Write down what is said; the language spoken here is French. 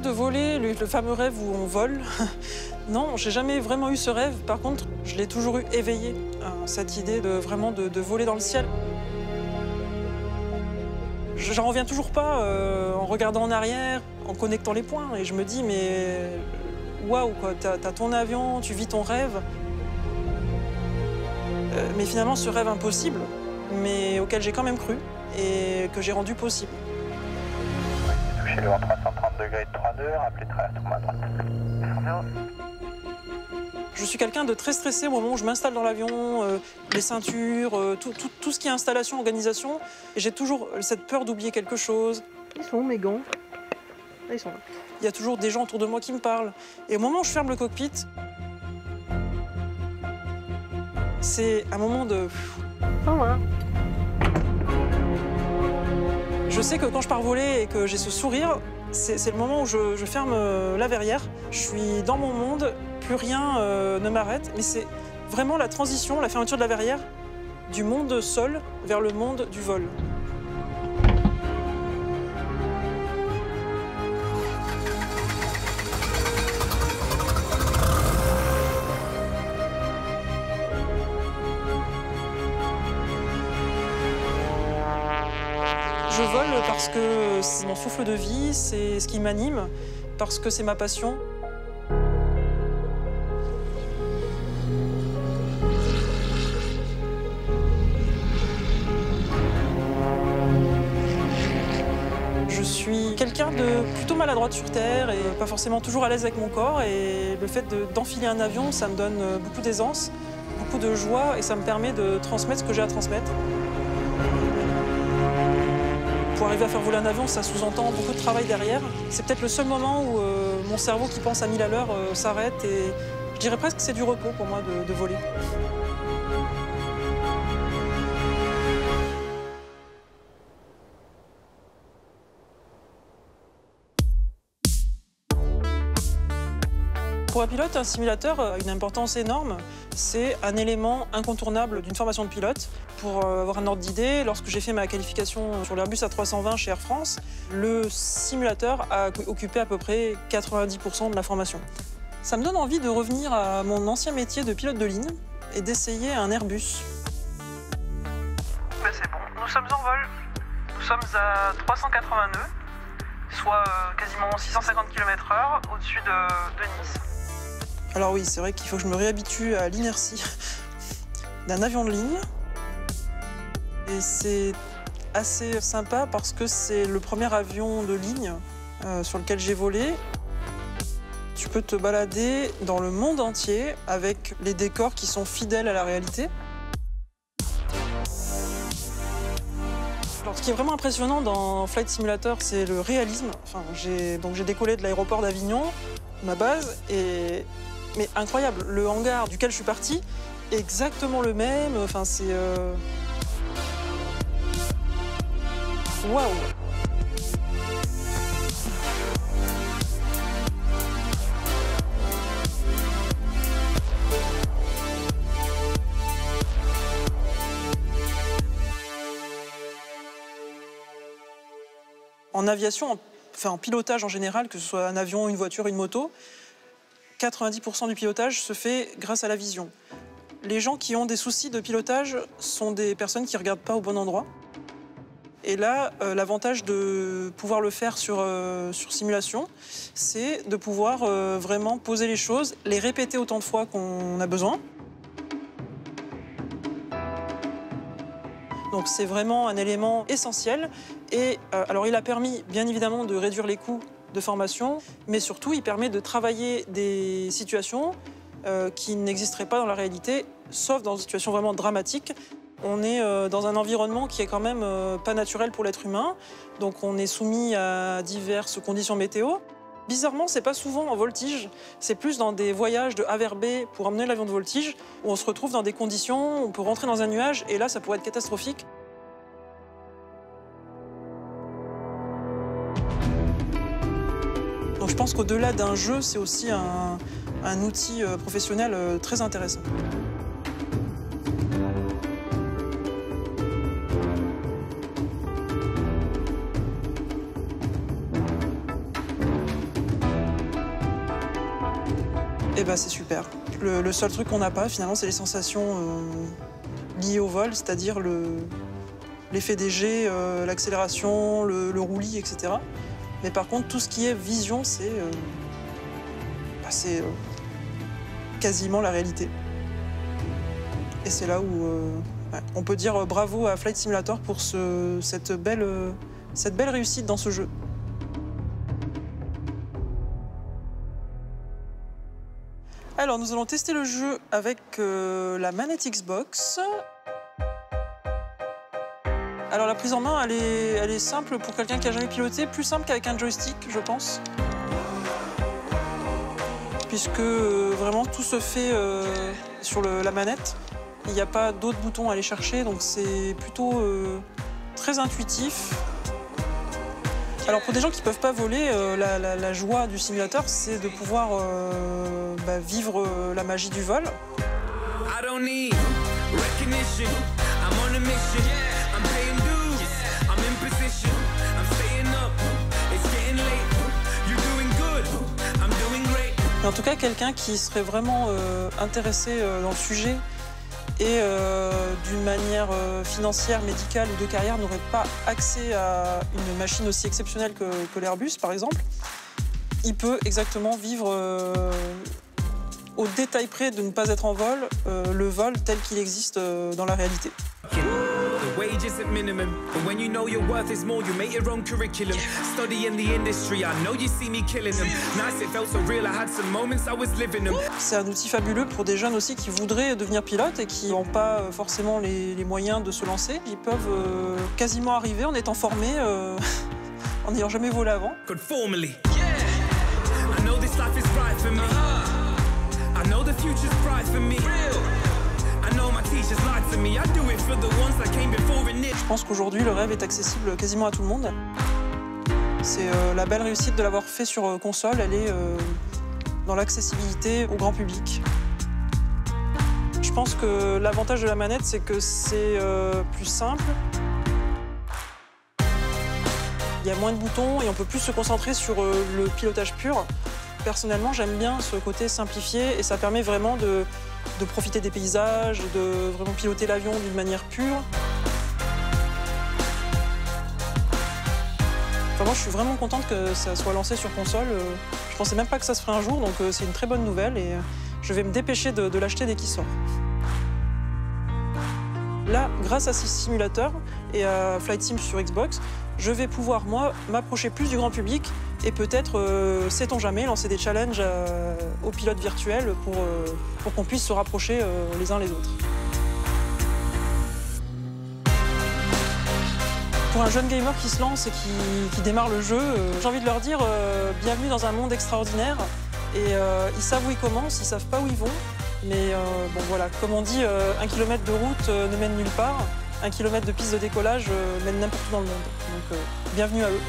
de voler, le, fameux rêve où on vole, non, j'ai jamais vraiment eu ce rêve. Par contre, je l'ai toujours eu éveillé, hein, cette idée de vraiment de, voler dans le ciel. Je- J'en reviens toujours pas euh, en regardant en arrière, en connectant les points, et je me dis mais waouh quoi, t'as as ton avion, tu vis ton rêve. Euh, mais finalement, ce rêve impossible, mais auquel j'ai quand même cru et que j'ai rendu possible. Le vent 330 degrés de 3-2, rappelez trajectoire à droite. Je suis quelqu'un de très stressé au moment où je m'installe dans l'avion, euh, les ceintures, euh, tout, tout- tout ce qui est installation, organisation. Et j'ai toujours cette peur d'oublier quelque chose. Ils sont où mes gants? Ah, Ils sont là. Il y a toujours des gens autour de moi qui me parlent. Et au moment où je ferme le cockpit, c'est un moment de... Je sais que quand je pars voler et que j'ai ce sourire, c'est le moment où je, je ferme euh, la verrière. Je suis dans mon monde, plus rien euh, ne m'arrête. Mais c'est vraiment la transition, la fermeture de la verrière du monde sol vers le monde du vol. Je vole parce que c'est mon souffle de vie, c'est ce qui m'anime, parce que c'est ma passion. Je suis quelqu'un de plutôt maladroite sur Terre et pas forcément toujours à l'aise avec mon corps. Et le fait de- d'enfiler un avion, ça me donne beaucoup d'aisance, beaucoup de joie et ça me permet de transmettre ce que j'ai à transmettre. Pour arriver à faire voler un avion, ça sous-entend beaucoup de travail derrière. C'est peut-être le seul moment où euh, mon cerveau qui pense à 1000 à l'heure euh, s'arrête et je dirais presque que c'est du repos pour moi de, de voler. Pour un pilote, un simulateur a une importance énorme. C'est un élément incontournable d'une formation de pilote. Pour euh, avoir un ordre d'idée, lorsque j'ai fait ma qualification sur l'Airbus A320 chez Air France, le simulateur a occupé à peu près 90% de la formation. Ça me donne envie de revenir à mon ancien métier de pilote de ligne et d'essayer un Airbus. C'est bon, nous sommes en vol. Nous sommes à 380 nœuds, soit euh, quasiment 650 km/h au-dessus de, de Nice. Alors oui, c'est vrai qu'il faut que je me réhabitue à l'inertie d'un avion de ligne. Et c'est assez sympa parce que c'est le premier avion de ligne euh, sur lequel j'ai volé. Tu peux te balader dans le monde entier avec les décors qui sont fidèles à la réalité. Alors, ce qui est vraiment impressionnant dans Flight Simulator, c'est le réalisme. J'ai décollé de l'aéroport d'Avignon, ma base, et mais incroyable. Le hangar duquel je suis parti est exactement le même. Enfin, c'est euh, waouh. En aviation, en- enfin en pilotage en général, que ce soit un avion, une voiture, une moto, 90% du pilotage se fait grâce à la vision. Les gens qui ont des soucis de pilotage sont des personnes qui ne regardent pas au bon endroit. Et là, euh, l'avantage de pouvoir le faire sur, euh, simulation, c'est de pouvoir euh, vraiment poser les choses, les répéter autant de fois qu'on a besoin. Donc c'est vraiment un élément essentiel. Et alors il a permis bien évidemment de réduire les coûts de formation, mais surtout il permet de travailler des situations euh, qui n'existeraient pas dans la réalité, sauf dans des situations vraiment dramatiques. On est euh, dans un environnement qui est quand même euh, pas naturel pour l'être humain, donc on est soumis à diverses conditions météo. Bizarrement, c'est pas souvent en voltige, c'est plus dans des voyages de A vers B pour emmener l'avion de voltige, où on se retrouve dans des conditions, on peut rentrer dans un nuage, et là ça pourrait être catastrophique. Je pense qu'au-delà d'un jeu, c'est aussi un, outil euh, professionnel euh, très intéressant. Et bah c'est super. Le, seul truc qu'on n'a pas finalement, c'est les sensations euh, liées au vol, c'est-à-dire le, l'effet des jets, l'accélération, le roulis, etc. Mais par contre, tout ce qui est vision, c'est euh, bah, euh, quasiment la réalité. Et c'est là où euh, on peut dire bravo à Flight Simulator pour ce- cette, belle, cette belle réussite dans ce jeu. Alors, nous allons tester le jeu avec la manette Xbox. Alors, la prise en main, elle est, elle est simple pour quelqu'un qui a jamais piloté, plus simple qu'avec un joystick, je pense. Puisque euh, vraiment tout se fait euh, sur la manette. Il n'y a pas d'autres boutons à aller chercher, donc c'est plutôt euh, très intuitif. Alors pour des gens qui ne peuvent pas voler, la, joie du simulateur, c'est de pouvoir bah, vivre la magie du vol. En tout cas, quelqu'un qui serait vraiment euh, intéressé euh, dans le sujet et euh, d'une manière financière, médicale ou de carrière n'aurait pas accès à une machine aussi exceptionnelle que, l'Airbus, par exemple, il peut exactement vivre au détail près de ne pas être en vol, le vol tel qu'il existe dans la réalité. Wage isn't minimum, but when you know your worth is more, you make your own curriculum. Study in the industry, I know you see me killing them. Nice, it felt so real. I had some moments I was living them. C'est un outil fabuleux pour des jeunes aussi qui voudraient devenir pilotes et qui n'ont pas euh, forcément les, les moyens de se lancer. Ils peuvent euh, quasiment arriver en étant formés, euh, en n'ayant jamais volé avant. Formally. I know this life is right for me. I know the future's bright for me. I Je pense qu'aujourd'hui, le rêve est accessible quasiment à tout le monde. C'est euh, la belle réussite de l'avoir fait sur euh, console, elle est euh, dans l'accessibilité au grand public. Je pense que l'avantage de la manette, c'est que c'est plus simple. Il y a moins de boutons et on peut plus se concentrer sur le pilotage pur. Personnellement, j'aime bien ce côté simplifié et ça permet vraiment de, de profiter des paysages, de vraiment piloter l'avion d'une manière pure. Enfin, moi, je suis vraiment contente que ça soit lancé sur console. Euh, Je pensais même pas que ça se ferait un jour, donc euh, c'est une très bonne nouvelle et euh, je vais me dépêcher de, l'acheter dès qu'il sort. Là, grâce à ces simulateurs et à Flight Sim sur Xbox, je vais pouvoir, moi, m'approcher plus du grand public et peut-être, euh, sait-on jamais, lancer des challenges euh, aux pilotes virtuels pour, euh, pour qu'on puisse se rapprocher les uns les autres. Pour un jeune gamer qui se lance et qui, qui démarre le jeu, j'ai envie de leur dire bienvenue dans un monde extraordinaire. Et ils savent où ils commencent, ils savent pas où ils vont. Mais bon voilà, comme on dit, un kilomètre de route ne mène nulle part. Un kilomètre de piste de décollage mène n'importe où dans le monde. Donc bienvenue à eux.